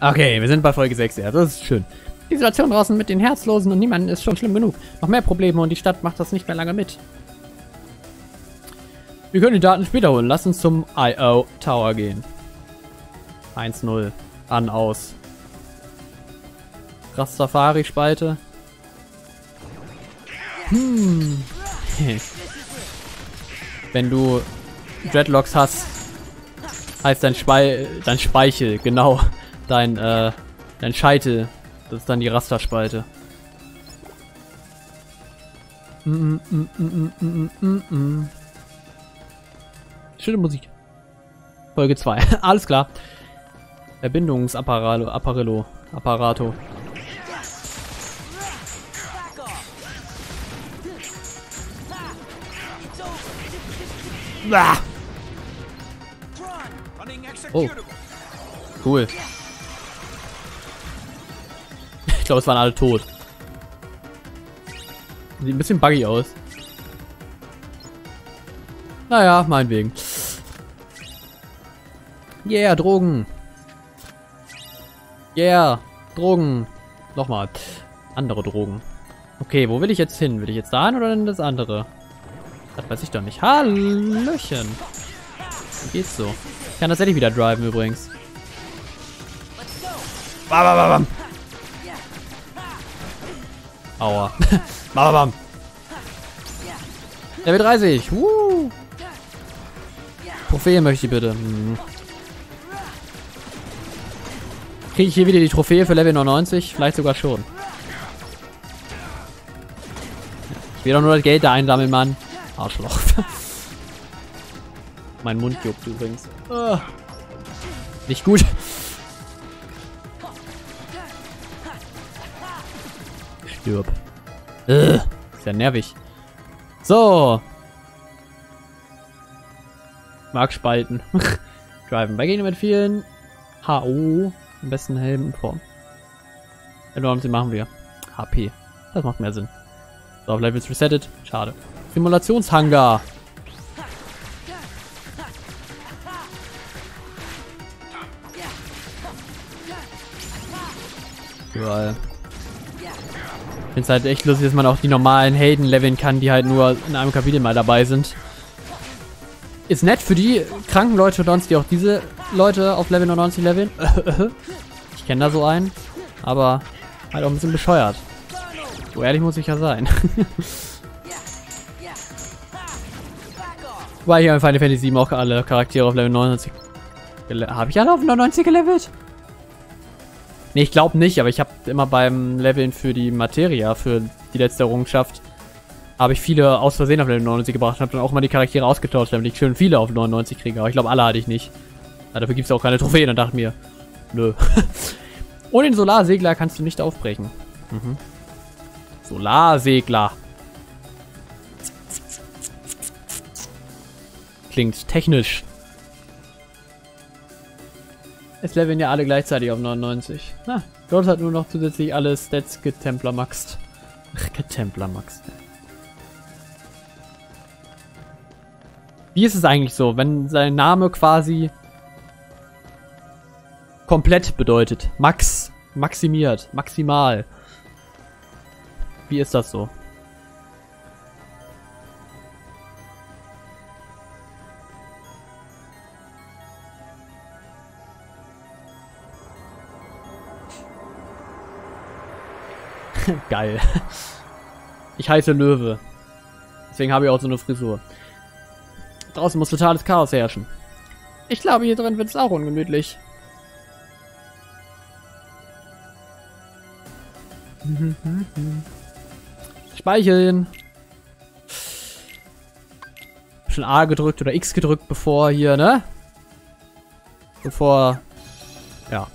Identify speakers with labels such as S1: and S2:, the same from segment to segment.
S1: Okay, wir sind bei Folge 6, ja, das ist schön. Die Situation draußen mit den Herzlosen und niemanden ist schon schlimm genug. Noch mehr Probleme und die Stadt macht das nicht mehr lange mit. Wir können die Daten später holen. Lass uns zum I.O. Tower gehen. 1-0. An, aus. Rastafari-Spalte. Hm. Wenn du Dreadlocks hast, heißt dein, Spei dein Speichel, genau. Dein, äh, dein Scheitel. Das ist dann die Rasterspalte. Mm -mm -mm Schöne Musik. Folge 2. Alles klar. Verbindungsapparato. Apparello. Apparato. Ah. Oh. Cool. Glaube, es waren alle tot. Sieht ein bisschen buggy aus. Naja, meinetwegen. Yeah, Drogen. Yeah, Drogen. Nochmal. Andere Drogen. Okay, wo will ich jetzt hin? Will ich jetzt da hin oder in das andere? Das weiß ich doch nicht. Hallöchen. Wie geht's so? Ich kann tatsächlich wieder driven übrigens. Bam, bam, bam. Aua. bam, bam. Level 30. Woo. Trophäe möchte ich bitte. Hm. Kriege ich hier wieder die Trophäe für Level 99? Vielleicht sogar schon. Ich will doch nur das Geld da einsammeln, Mann. Arschloch. mein Mund juckt übrigens. Oh. Nicht gut. Stirb. Äh, ist ja nervig. So. Mag spalten. Driven. Bei Gegner mit vielen HO. Am besten Helm in Form. Enorm, sie machen wir. HP. Das macht mehr Sinn. So, auf Levels resettet. Schade. Simulationshangar. Überall. Ich finde es halt echt lustig, dass man auch die normalen Helden leveln kann, die halt nur in einem Kapitel mal dabei sind. Ist nett für die kranken Leute unter uns, die auch diese Leute auf Level 99 leveln. ich kenne da so einen. Aber halt auch ein bisschen bescheuert. So ehrlich muss ich ja sein. Weil hier in Final Fantasy 7 auch alle Charaktere auf Level 99 Habe ich alle auf 99 gelevelt? Ne, ich glaube nicht, aber ich habe immer beim Leveln für die Materia, für die letzte Errungenschaft, habe ich viele aus Versehen auf Level 99 gebracht und habe dann auch mal die Charaktere ausgetauscht, damit ich schön viele auf 99 kriege. Aber ich glaube, alle hatte ich nicht. Ja, dafür gibt es auch keine Trophäen. Dann dachte ich mir, nö. Ohne den Solarsegler kannst du nicht aufbrechen. Mhm. Solarsegler. Klingt technisch. Es leveln ja alle gleichzeitig auf 99. Na, dort hat nur noch zusätzlich alle Stats getemplermaxt. getemplermaxt. Wie ist es eigentlich so, wenn sein Name quasi komplett bedeutet? Max, maximiert, maximal. Wie ist das so? Geil. Ich heiße Löwe. Deswegen habe ich auch so eine Frisur. Draußen muss totales Chaos herrschen. Ich glaube, hier drin wird es auch ungemütlich. Speicheln. Schon A gedrückt oder X gedrückt, bevor hier, ne? Bevor... Ja.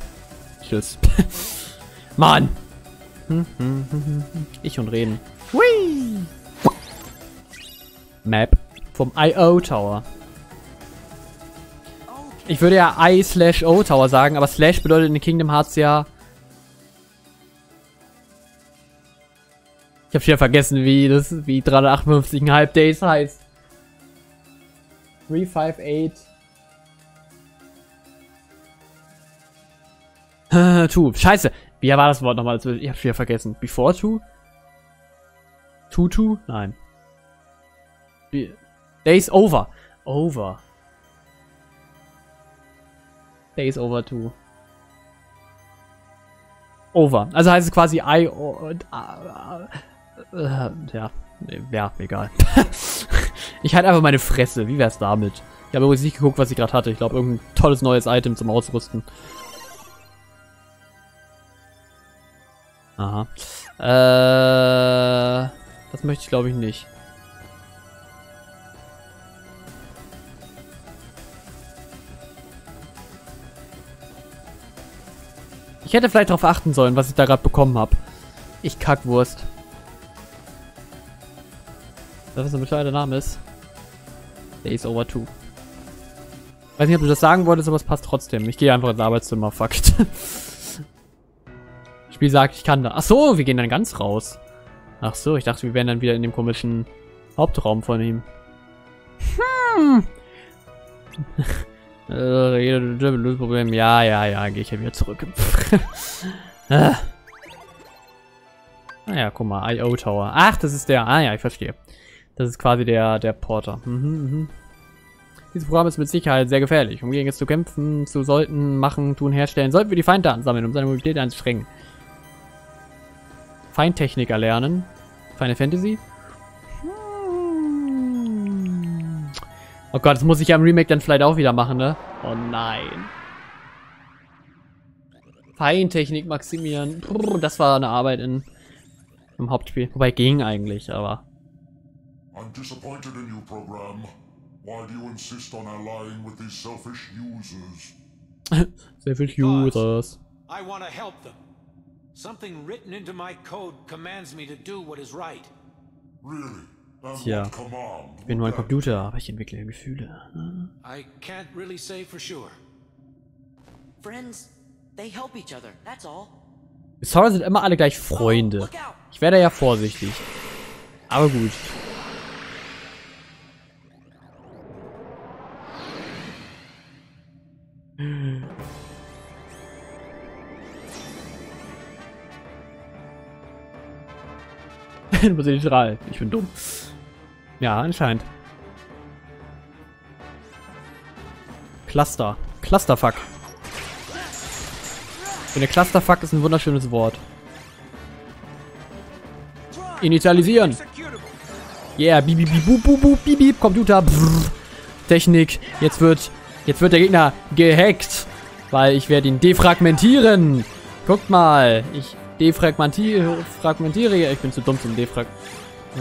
S1: Tschüss. Mann! Ich und reden. Hui! Map vom I.O. Tower. Ich würde ja I slash O Tower sagen, aber Slash bedeutet in Kingdom Hearts ja... Ich habe wieder vergessen, wie das, wie 358,5 Days heißt. 358. to. Scheiße. Wie war das Wort nochmal? Ich hab's wieder vergessen. Before to? To to? Nein. Be Days over. Over. Days over to. Over. Also heißt es quasi I. Uh, uh, uh, ja. Ja, egal. ich halte einfach meine Fresse. Wie wär's damit? Ich habe übrigens nicht geguckt, was ich gerade hatte. Ich glaube, irgendein tolles neues Item zum Ausrüsten. Aha. Äh, das möchte ich glaube ich nicht. Ich hätte vielleicht darauf achten sollen, was ich da gerade bekommen habe. Ich Kackwurst. Das ist ein bescheuerter Name ist. Days over 2. Weiß nicht, ob du das sagen wolltest, aber es passt trotzdem. Ich gehe einfach ins Arbeitszimmer, fuckt. Spiel sagt, ich kann da. Ach so, wir gehen dann ganz raus. Ach so, ich dachte, wir wären dann wieder in dem komischen Hauptraum von ihm. Hm. äh, Problem. Ja, ja, ja, gehe ich ja wieder zurück. ah. Naja, guck mal, I.O. Tower. Ach, das ist der. Ah ja, ich verstehe. Das ist quasi der, der Porter. Mhm, mhm. Dieses Programm ist mit Sicherheit sehr gefährlich. Um gegen es zu kämpfen, zu sollten, machen, tun, herstellen, sollten wir die Feinddaten sammeln, um seine Mobilität einzuschränken. Feintechnik erlernen. Final Fantasy. Oh Gott, das muss ich ja im Remake dann vielleicht auch wieder machen, ne? Oh nein. Feintechnik maximieren. Brrr, das war eine Arbeit in, im Hauptspiel. Wobei ging eigentlich, aber. I'm disappointed in you, program. Why do you insist on allying with these selfish users? selfish users. I want to help them. Something written into my code commands me to do what is right. Really? Tja, ich bin nur ein Computer, aber ich entwickle Gefühle. I can't really say for sure. Friends, they help each other, that's all. Sorry sind immer alle gleich Freunde. Oh, ich werde ja vorsichtig. Aber gut. Strahl. Ich bin dumm. Ja, anscheinend. Cluster. Clusterfuck. Ich finde, Clusterfuck ist ein wunderschönes Wort. Initialisieren. Yeah, bip, bip, bip, bip, bip, bip, bip, Computer. Brrr. Technik. Jetzt wird, jetzt wird der Gegner gehackt. Weil ich werde ihn defragmentieren. Guckt mal. Ich defragmentiere. Ich bin zu dumm zum Defrag.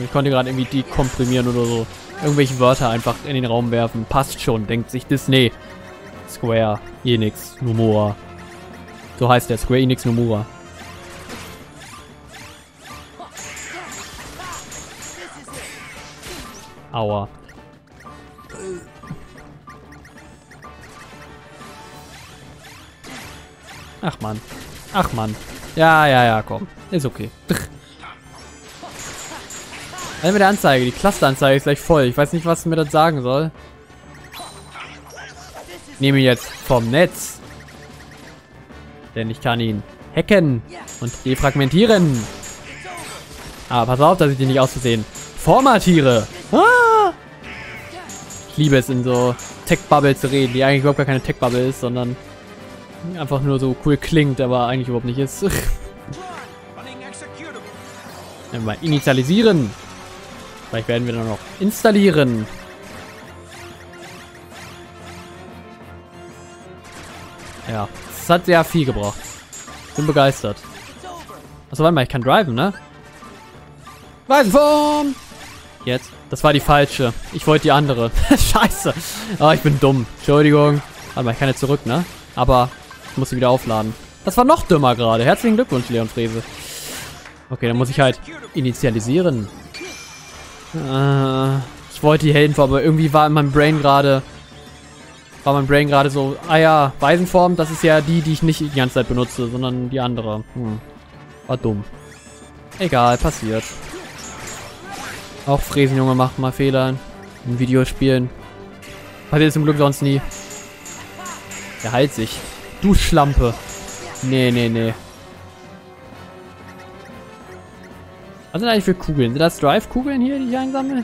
S1: Ich konnte gerade irgendwie dekomprimieren oder so. Irgendwelche Wörter einfach in den Raum werfen. Passt schon, denkt sich Disney. Square Enix Nomura. So heißt der, Square Enix Nomura. Aua. Ach man. Ach man. Ja, ja, ja, komm. Ist okay. Also mit der Anzeige. Die Clusteranzeige ist gleich voll. Ich weiß nicht, was mir das sagen soll. Nehme ihn jetzt vom Netz. Denn ich kann ihn hacken und defragmentieren. Aber pass auf, dass ich die nicht auszusehen formatiere. Ah! Ich liebe es, in so Tech-Bubble zu reden, die eigentlich überhaupt gar keine Tech-Bubble ist, sondern einfach nur so cool klingt, aber eigentlich überhaupt nicht ist. mal initialisieren. Vielleicht werden wir dann noch installieren. Ja, es hat sehr viel gebraucht. Bin begeistert. Achso, warte mal, ich kann driven, ne? Weisenform! Jetzt. Das war die falsche. Ich wollte die andere. Scheiße. Oh, ich bin dumm. Entschuldigung. Warte mal, ich kann jetzt zurück, ne? Aber muss sie wieder aufladen. Das war noch dümmer gerade. Herzlichen Glückwunsch, Leon Frese. Okay, dann muss ich halt initialisieren. Äh, ich wollte die Heldenform, aber irgendwie war in meinem Brain gerade... War mein Brain gerade so, ah ja, Weisenform, das ist ja die, die ich nicht die ganze Zeit benutze, sondern die andere. Hm. War dumm. Egal, passiert. Auch Fräsenjunge macht mal Fehler in Videospielen. Passiert zum Glück sonst nie. Der heilt sich. Du Schlampe. Nee, nee, nee. Was sind eigentlich für Kugeln? Sind das Drive-Kugeln hier, die ich einsammle?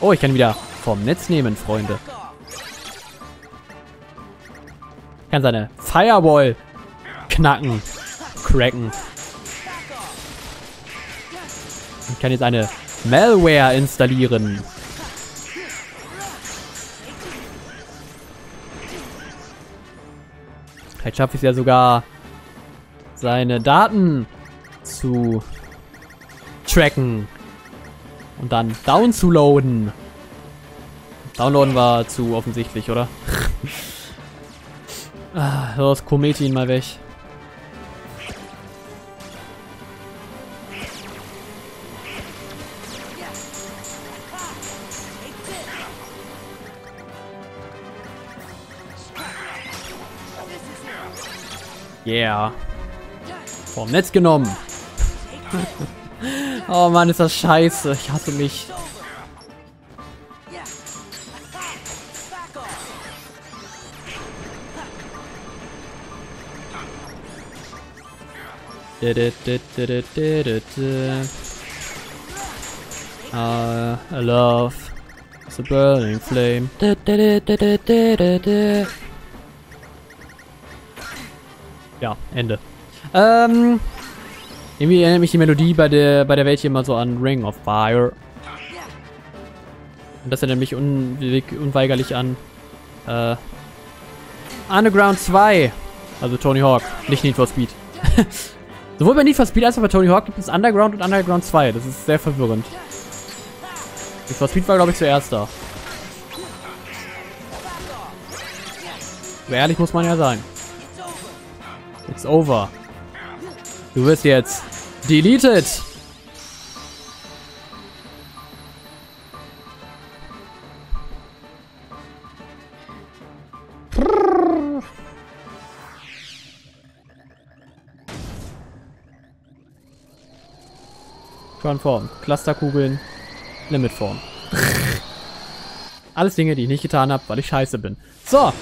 S1: Oh, ich kann wieder vom Netz nehmen, Freunde. Ich kann seine Firewall knacken. Cracken. Ich kann jetzt eine Malware installieren. Vielleicht schaffe ich es ja sogar, seine Daten zu tracken. Und dann down zu loaden. Downloaden war zu offensichtlich, oder? ah, los, Kometi ihn mal weg. Yeah. Vom Netz genommen. oh Mann, ist das scheiße. Ich hasse mich. Uh, I love the burning flame. Ja, Ende. Ähm, irgendwie erinnert mich die Melodie bei der, bei der Welt hier immer so an Ring of Fire. Und das erinnert mich un unweigerlich an äh, Underground 2. Also Tony Hawk, nicht Need for Speed. Sowohl bei Need for Speed als auch bei Tony Hawk gibt es Underground und Underground 2. Das ist sehr verwirrend. Need for Speed war, glaube ich, zuerst da. So ehrlich muss man ja sein. It's over. Du wirst jetzt deleted. Transform, Clusterkugeln, Limitform. Alles Dinge, die ich nicht getan habe, weil ich scheiße bin. So,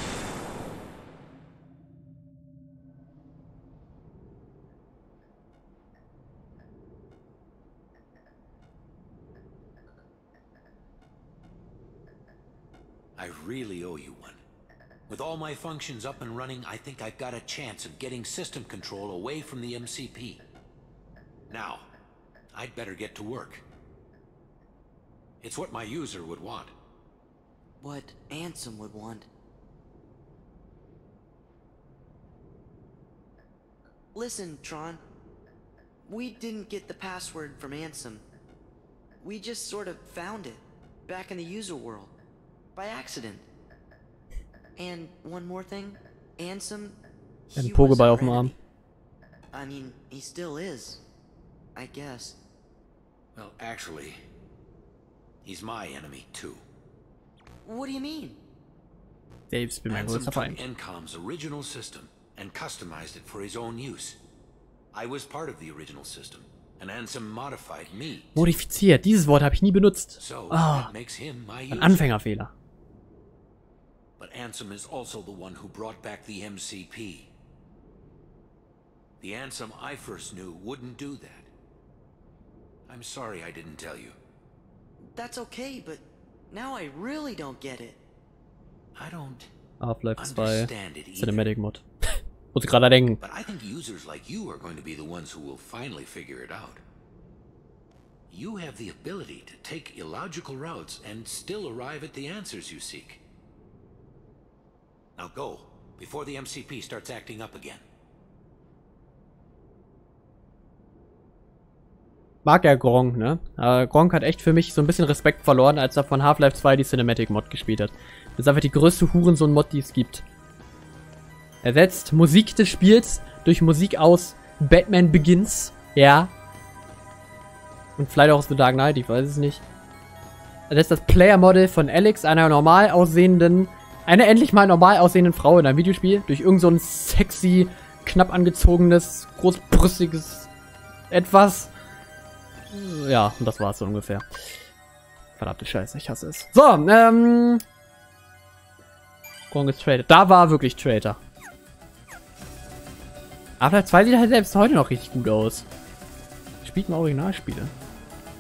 S2: my functions up and running, I think I've got a chance of getting system control away from the MCP. Now, I'd better get to work. It's what my user would want.
S3: What Ansem would want. Listen, Tron. We didn't get the password from Ansem. We just sort of found it, back in the user world by accident. And one more thing, Ansem,
S1: Ein Pokéball auf dem Arm.
S3: I mean, he still is. I guess.
S2: Well, actually, he's my enemy too.
S3: What do you mean?
S1: Dave's been my größter Feind.
S2: Encom's original system and customized it for his own use. I was part of the original system, and Ansem modified me.
S1: Modifiziert. Dieses Wort habe ich nie benutzt.
S2: So,
S1: Ah,
S2: my
S1: ein. Anfängerfehler.
S2: But Ansem is also the one who brought back the MCP. The Ansem I first knew wouldn't do that. I'm sorry I didn't tell you.
S3: That's okay, but now I really don't get it.
S2: I don't
S1: Half-Life 2
S2: understand it either.
S1: Cinematic Mod. Muss ich gerade denken.
S2: But I think users like you are going to be the ones who will finally figure it out. You have the ability to take illogical routes and still arrive at the answers you seek. Now go, before the MCP starts acting up again.
S1: Mag ja Gronk, ne? Aber Gronk hat echt für mich so ein bisschen Respekt verloren, als er von Half-Life 2 die Cinematic Mod gespielt hat. Das ist einfach die größte Hurensohn-Mod, die es gibt. Ersetzt Musik des Spiels durch Musik aus Batman Begins, ja. Und vielleicht auch aus The Dark Knight, ich weiß es nicht. Ersetzt das Player-Model von Alex, einer normal aussehenden, einer endlich mal normal aussehenden Frau in einem Videospiel, durch irgend so ein sexy, knapp angezogenes, großbrüstiges etwas. Ja, und das war's so ungefähr. Verdammte Scheiße, ich hasse es. So, ähm. Gong ist Traitor. Da war wirklich Traitor. Aber 2 sieht halt selbst heute noch richtig gut aus. Spielt mal Originalspiele.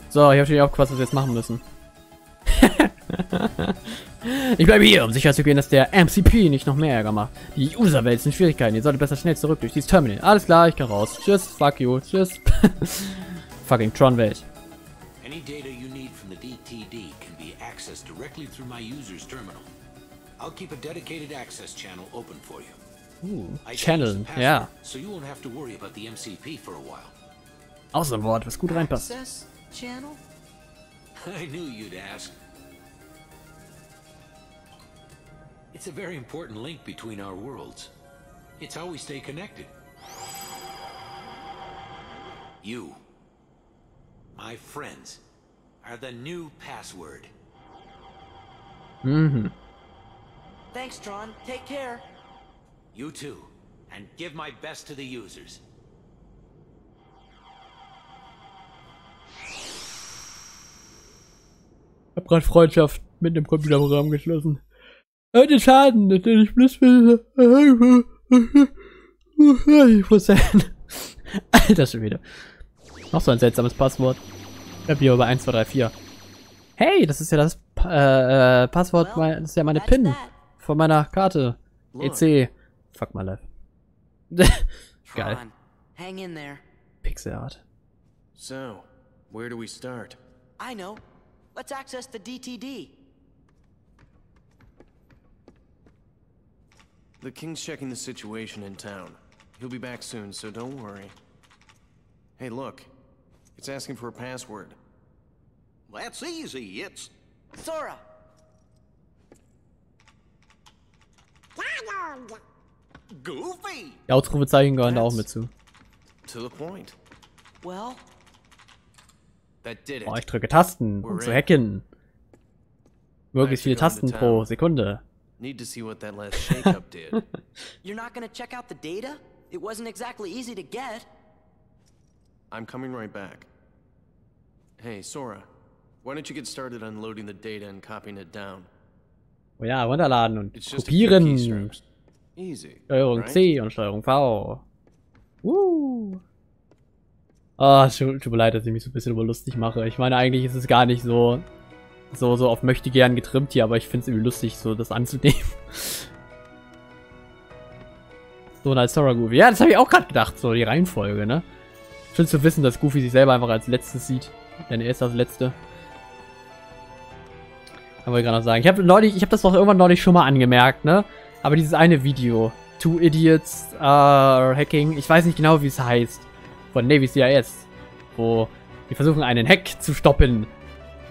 S1: So, ich habe schon aufgepasst, was wir jetzt machen müssen. Ich bleibe hier, um sicher zu gehen, dass der MCP nicht noch mehr Ärger macht. Die User-Welt sind Schwierigkeiten. Ihr solltet besser schnell zurück durch dieses Terminal. Alles klar, ich kann raus. Tschüss, fuck you, tschüss. Fucking Tron-Welt.
S2: Any data you need from the DTD can be accessed directly through my user's terminal. I'll keep a dedicated access channel open for you.
S1: Uh,
S2: changed
S1: Channel, ja.
S2: So you won't have to worry about the MCP for a while.
S1: Außer Wort, was gut reinpasst.
S3: Access channel?
S2: I knew you'd ask. It's a very important link between our worlds. It's how we stay connected. You, my friends, are the new password.
S1: Mm-hmm.
S3: Thanks, Tron. Take care.
S2: You too. And give my best to the users.
S1: Ich hab grad Freundschaft mit dem Computerprogramm geschlossen. Den Schaden, den ich bliss will. Ich muss sein. Alter schon wieder. Noch so ein seltsames Passwort. Ich hab hier über 1, 2, 3, 4. Hey, das ist ja das äh, äh, Passwort,
S3: Well,
S1: mein, das ist ja meine PIN
S3: that.
S1: von meiner Karte. EC. Fuck my life. Geil.
S3: Hang in there.
S1: Pixel Art.
S4: So, where do we start?
S3: I know. Let's access the DTD.
S4: The king's checking the situation in town. He'll be back soon, so don't worry. Hey, look. It's asking for a password.
S5: That's easy. It's
S3: Sora!
S5: Goofy.
S1: Die Ausrufezeichen gehören da auch mit zu.
S4: To the point.
S3: Well,
S4: That did it.
S1: Oh, ich drücke Tasten, um zu hacken. Möglichst viele Tasten pro Sekunde.
S4: Need to see what that last shakeup did.
S3: you're not gonna check out the data? It wasn't exactly easy to get.
S4: I'm coming right back. Hey, Sora. Why don't you get started unloading the data and copying it down?
S1: Oh ja, runterladen und kopieren.
S4: Easy.
S1: Steuerung
S4: right?
S1: C und Steuerung V. Uh. Ah, es tut tut mir leid, dass ich mich so ein bisschen über lustig mache. Ich meine, eigentlich ist es gar nicht so, so, so auf möchte gern getrimmt hier, aber ich finde es irgendwie lustig, so das anzunehmen. so als Sora Goofy. Ja, das habe ich auch gerade gedacht, so die Reihenfolge, ne? Schön zu wissen, dass Goofy sich selber einfach als letztes sieht. Denn er ist das Letzte. Kann man gerade noch sagen. Ich habe neulich, ich habe das doch irgendwann neulich schon mal angemerkt, ne? Aber dieses eine Video, Two Idiots are Hacking, ich weiß nicht genau, wie es heißt, von Navy CIS, wo die versuchen, einen Hack zu stoppen.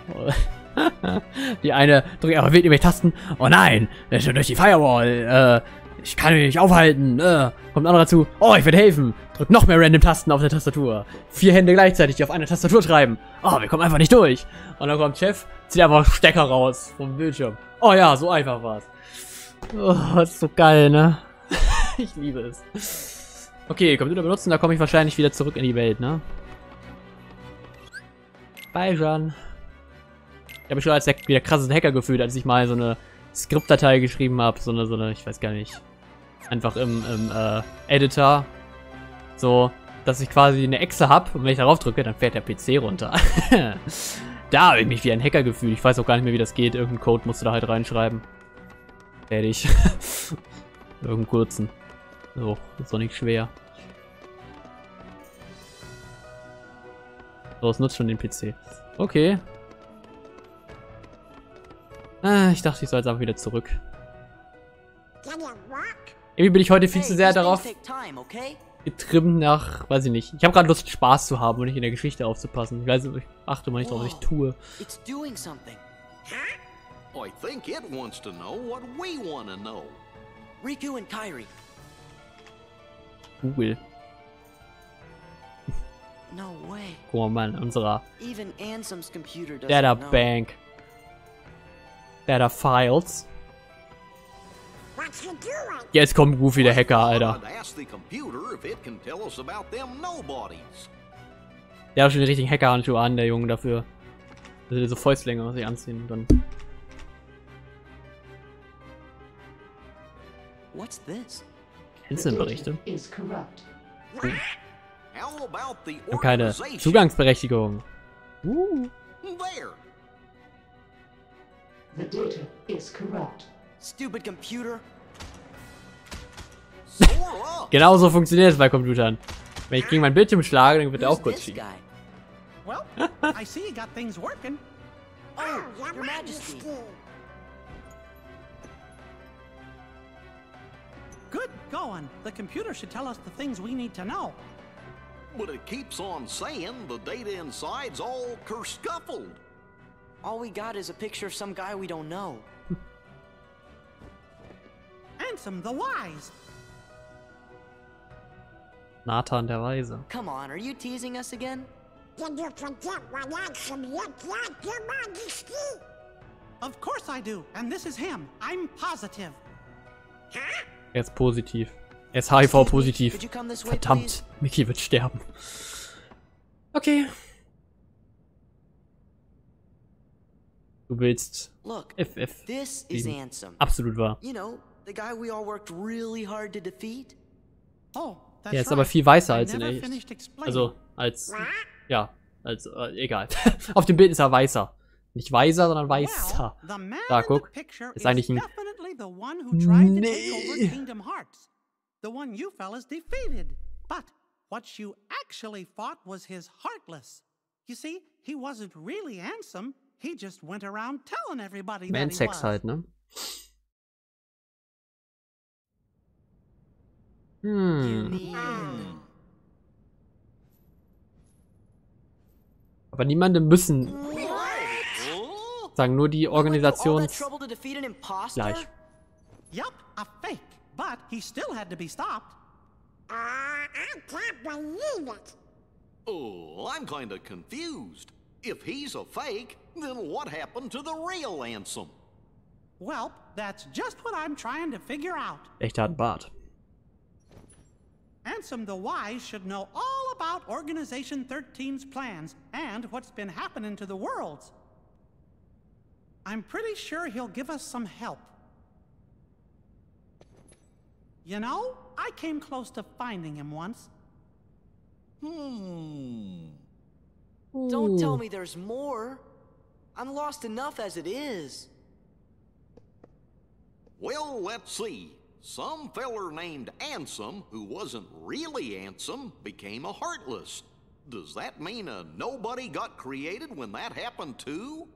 S1: die eine drückt aber wählt irgendwelche Tasten. Oh nein, der ist durch die Firewall. Äh, ich kann ihn nicht aufhalten. Äh, kommt ein anderer zu. Oh, ich werde helfen. Drückt noch mehr random Tasten auf der Tastatur. Vier Hände gleichzeitig, die auf eine Tastatur treiben. Oh, wir kommen einfach nicht durch. Und dann kommt Chef, zieht einfach Stecker raus vom Bildschirm. Oh ja, so einfach war's. Oh, das ist so geil, ne? ich liebe es. Okay, Computer benutzen, da komme ich wahrscheinlich wieder zurück in die Welt, ne? Speichern. Ich habe mich schon als der, wie der krasseste Hacker gefühlt, als ich mal so eine Skriptdatei geschrieben habe. So eine, so eine, ich weiß gar nicht. Einfach im, im äh, Editor. So, dass ich quasi eine Echse habe und wenn ich darauf drücke, dann fährt der PC runter. da habe ich mich wie ein Hacker gefühlt. Ich weiß auch gar nicht mehr, wie das geht. Irgendein Code musst du da halt reinschreiben. Fertig. Irgendeinen kurzen. So, ist doch nicht schwer. So, es nutzt schon den PC. Okay. Ah, ich dachte, ich soll jetzt einfach wieder zurück. Irgendwie bin ich heute viel
S3: hey,
S1: zu sehr darauf
S3: take time, okay?
S1: getrimmt nach, weiß ich nicht. Ich habe gerade Lust, Spaß zu haben und nicht in der Geschichte aufzupassen. Ich weiß, ich achte mal nicht drauf, was ich tue.
S3: It's doing something.
S5: I think it wants to know what we want to know.
S3: Riku and Kyrie.
S1: Google.
S3: No way.
S1: Guck mal, Mann, unserer
S3: Even Ansem's computer doesn't
S1: Data
S3: know.
S1: Bank. Data Files. Jetzt kommt Goofy, der Hacker, Alter.
S5: I'd ask the computer if it can tell us about them nobodies.
S1: Der hat schon die richtigen Hackerhandschuhe an, der Junge dafür. Also so Fäustlinge muss ich anziehen dann.
S3: What's this?
S6: Corrupt.
S5: How about the
S1: Wir haben keine
S5: organization?
S1: Zugangsberechtigung. Uh.
S5: There.
S6: The data is corrupt.
S3: Stupid computer.
S5: Sora.
S1: Genau so funktioniert es bei Computern. Wenn ich gegen meinen Bildschirm schlage, dann wird er auch kurz
S3: this
S1: schief.
S3: guy?
S7: Well, I see you got things working.
S3: Oh, Your Majesty.
S7: Good going. The computer should tell us the things we need to know.
S5: But it keeps on saying the data inside's all kerscuffled.
S3: All we got is a picture of some guy we don't know.
S7: Ansem the Wise.
S1: Nathan der Weise.
S3: Come on, are you teasing us again?
S8: Did you forget what Ansem looked like, Your Majesty?
S7: Of course I do. And this is him. I'm positive.
S1: Er ist positiv. Er ist HIV-positiv.
S3: Could you come this way, please?
S1: Verdammt, Mickey wird sterben. Okay. Du willst
S3: Look,
S1: FF.
S3: this is
S1: Sieben. Absolut wahr.
S3: You know, the guy we all worked really hard to defeat.
S7: Oh, that's
S1: Er ist aber viel weißer als in echt.
S7: finished explaining.
S1: Also, als. Ja, als. Äh, egal. Auf dem Bild ist er weißer. Nicht weißer, sondern weißer. Da, guck. Ist
S7: is
S1: eigentlich ein-
S7: definitely the one who tried to take
S1: Nee.
S7: over Kingdom Hearts. The one you fellas defeated. But what you actually fought was his Heartless. You see, he wasn't really handsome. He just went around telling everybody
S1: Man-Sex
S7: was.
S1: halt, ne? Hm. Aber niemandem müssen. Sagen nur die
S3: imposter?
S1: Gleich.
S7: Yup, a fake. But he still had to be stopped.
S8: Uh, I can't believe it.
S5: Oh, I'm kind of confused. If he's a fake, then what happened to the real Ansem?
S7: Well, that's just what I'm trying to figure out.
S1: Echt hat einen Bart.
S7: Ansem the Wise should know all about Organization 13's plans and what's been happening to the worlds. I'm pretty sure he'll give us some help. You know, I came close to finding him once.
S5: Hmm.
S3: Don't tell me there's more. I'm lost enough as it is.
S5: Well, let's see. Some feller named Ansem, who wasn't really Ansem, became a Heartless. Does that mean a nobody got created when that happened too?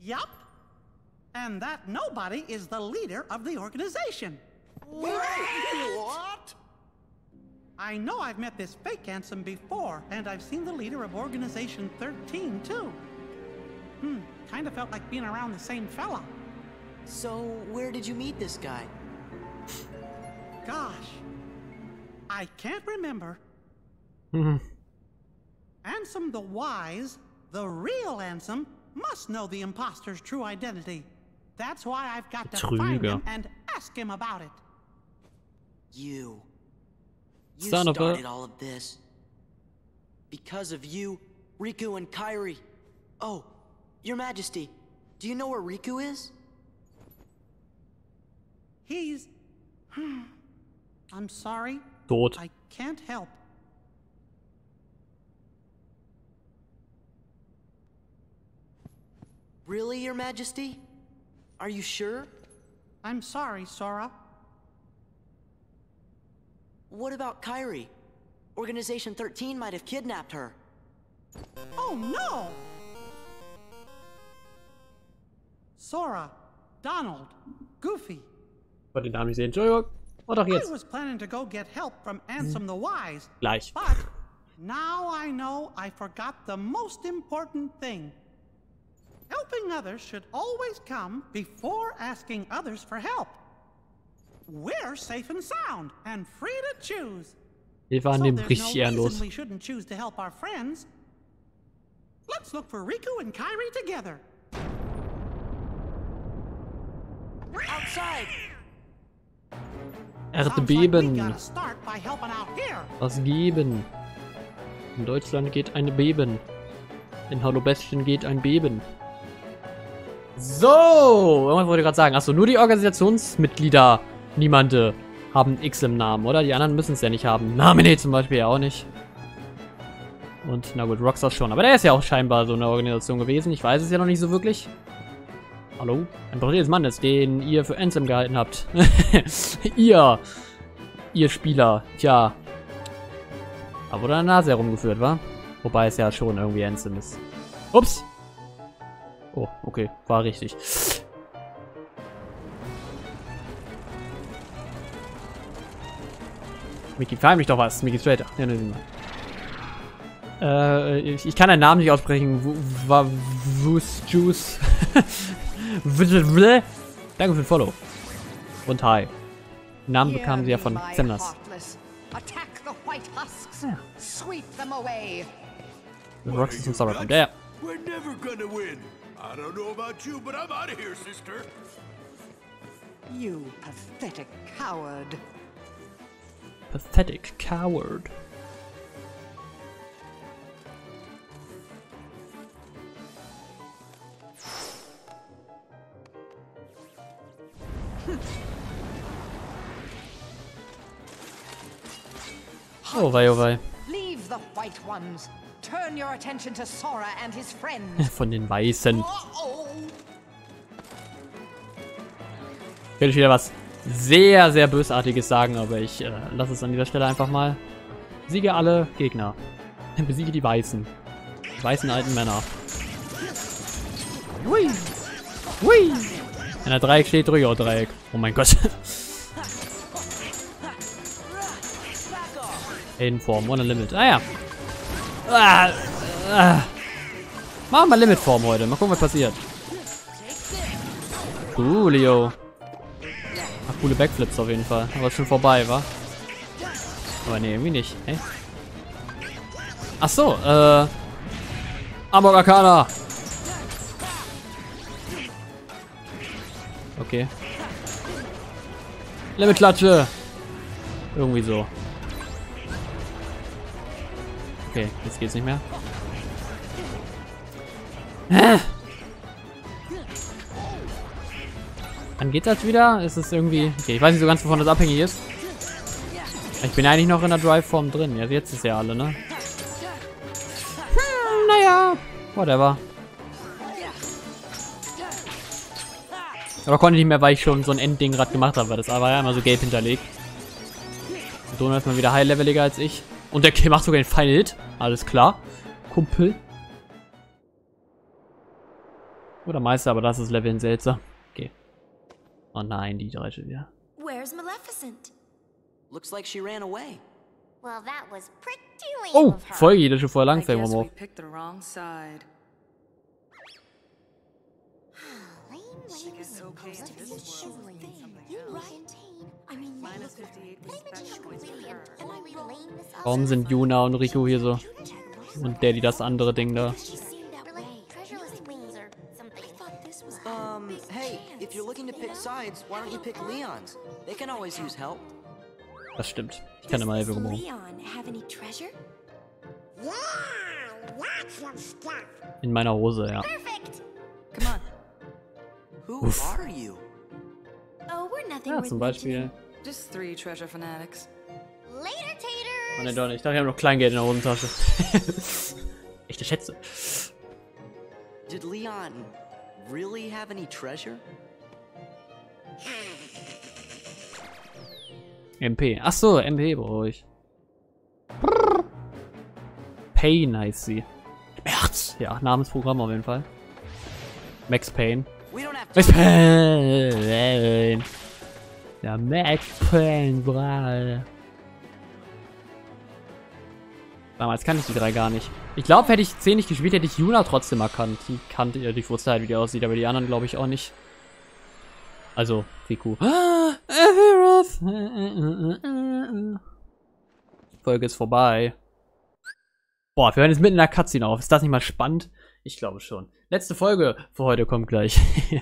S7: Yup. And that nobody is the leader of the organization.
S5: What?
S7: I know I've met this fake Ansem before, and I've seen the leader of Organization 13 too. Hmm, kinda felt like being around the same fella.
S3: So, where did you meet this guy?
S7: Gosh. I can't remember.
S1: Mhm.
S7: Ansem the Wise, the real Ansem, must know the imposter's true identity. That's why I've got to find him and ask him about it.
S3: You. You
S1: Son of a-
S3: started all of this. Because of you, Riku and Kairi. Oh, Your Majesty, do you know where Riku is?
S7: He's. Hmm, I'm sorry.
S1: Tot.
S7: I can't help.
S3: Really, Your Majesty? Are you sure?
S7: I'm sorry, Sora.
S3: What about Kairi? Organization 13 might have kidnapped her.
S7: Oh no! Sora, Donald, Goofy.
S1: Wollte den Namen nicht sehen. Entschuldigung. Oh doch
S7: I
S1: jetzt.
S7: was planning to go get help from Ansem the Wise,
S1: Gleich.
S7: but now I know I forgot the most important thing. Helping others should always come before asking others for help. We're safe and sound and free to choose.
S1: Hilfe an
S7: so
S1: dem
S7: there's
S1: richtig
S7: no
S1: ehrenlos.
S7: reason we shouldn't choose to help our friends. Let's look for Riku and Kairi together.
S3: Outside!
S1: Erde
S7: Sounds like we
S1: beben.
S7: gotta start by helping out here.
S1: Was geben. In Deutschland geht ein Beben. In Hallobestchen geht ein Beben. So! Irgendwas wollte ich gerade sagen. Achso, nur die Organisationsmitglieder. Niemande. haben X im Namen, oder? Die anderen müssen es ja nicht haben. Namine zum Beispiel ja auch nicht. Und na gut, Rockstar schon. Aber der ist ja auch scheinbar so eine Organisation gewesen. Ich weiß es ja noch nicht so wirklich. Hallo? Ein Porträt des Mannes, den ihr für Ansem gehalten habt. ihr. Ihr Spieler. Tja. Aber wurde an der Nase herumgeführt, wa? Wobei es ja schon irgendwie Ansem ist. Ups. Oh, okay. War richtig. Mickey, verheim mich doch was. Mickey Strater. Ja, ne, äh, ich, ich kann deinen Namen nicht aussprechen. Wus Juice. Danke für den Follow. Und hi. Den Namen bekamen sie ja von Zemnas. Ja. Roxas und Sora kommt. Ja, ja.
S9: We're never gonna win. I don't know about you, but I'm out of here, sister.
S10: You pathetic coward.
S1: Pathetic coward. Oh wei, oh wei.
S10: Leave the white ones. Turn your attention to Sora and his friends.
S1: Von den Weißen. Will Ich wieder was sehr, sehr Bösartiges sagen, aber ich äh, lasse es an dieser Stelle einfach mal. Siege alle Gegner. Besiege die Weißen. Die weißen alten Männer. Hui. Hui. Wenn der Dreieck steht, drücke ich auch Dreieck. Oh mein Gott. Form, ohne Limit. Ah ja. Ah, ah. Machen wir Limitform heute. Mal gucken, was passiert. Coolio. Coole Backflips auf jeden Fall. Aber schon vorbei, wa? Aber nee, irgendwie nicht. Hey? Ach so, äh. Amok Arcana. Okay. Limit-Klatsche. Irgendwie so. Okay, jetzt geht's nicht mehr. Hä? Wann geht das wieder? Ist es irgendwie... Okay, ich weiß nicht so ganz, wovon das abhängig ist. Ich bin eigentlich noch in der Drive-Form drin. Ja, jetzt ist ja alle, ne? Hm, naja. Whatever. Aber konnte nicht mehr, weil ich schon so ein Endding gerade gemacht habe, weil das war ja immer so gelb hinterlegt. Donald ist mal wieder high-leveliger als ich. Und der macht sogar den Final Hit. Alles klar. Kumpel. Oder Meister, aber das ist Level seltsam. Oh nein, die drei schon wieder.
S8: Where's Maleficent?
S3: Looks like she ran away.
S8: Well, that was pretty lame
S1: Oh,
S8: of her.
S1: Folge geht schon voll lang, fällt mir
S11: picked the wrong side.
S8: Lame, lame,
S11: guess
S8: lame.
S11: okay to this
S8: Maleficent's
S11: world
S8: shivering.
S11: means something
S8: You
S11: else.
S8: maintain. I mean, you
S11: Minus
S8: look
S11: 58
S8: pretty much
S11: special points for
S8: brilliant.
S11: her.
S8: Am I relaying this up?
S1: Warum sind Yuna und Riku hier so? Und Daddy das andere Ding da.
S3: Um, hey, if you're looking to pick sides, why don't you pick Leon's? They can always use help.
S1: Das stimmt. Ich kann immer Hilfe gebrauchen.
S8: Leon have any treasure?
S12: Yeah, lots of stuff.
S1: In meiner Hose, ja.
S8: Perfect.
S3: Come on. Who
S1: Oof.
S3: are you?
S8: Oh, we're nothing
S1: Ja, zum Beispiel.
S11: Just three treasure fanatics.
S8: mentioning. Later,
S1: Oh
S8: taters.
S1: ne, doch nicht. Ich dachte, ich habe noch Kleingeld in der Hosentasche. Echte Schätze.
S3: Did Leon really have any treasure?
S1: MP. Ach so, MP brauche ich. Pain heißt sie. Schmerz. Ja, Namensprogramm auf jeden Fall. Max Payne.
S3: Have
S1: Max Payne. Ja, Max Payne, bra. Damals kannte ich die drei gar nicht. Ich glaube, hätte ich 10 nicht gespielt, hätte ich Yuna trotzdem erkannt. Die kannte ihr, die wusste halt, wie die aussieht, aber die anderen glaube ich auch nicht. Also, Riku. Ah. Folge ist vorbei. Boah, wir hören jetzt mitten in der Cutscene auf. Ist das nicht mal spannend? Ich glaube schon. Letzte Folge für heute kommt gleich.